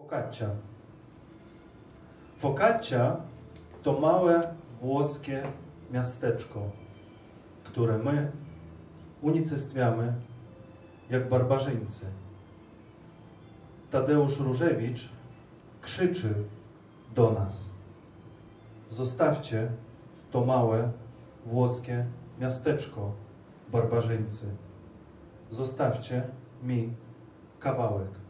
Focaccia. Focaccia to małe włoskie miasteczko, które my unicestwiamy jak barbarzyńcy. Tadeusz Różewicz krzyczy do nas: Zostawcie to małe włoskie miasteczko, barbarzyńcy. Zostawcie mi kawałek.